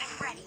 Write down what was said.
I'm ready.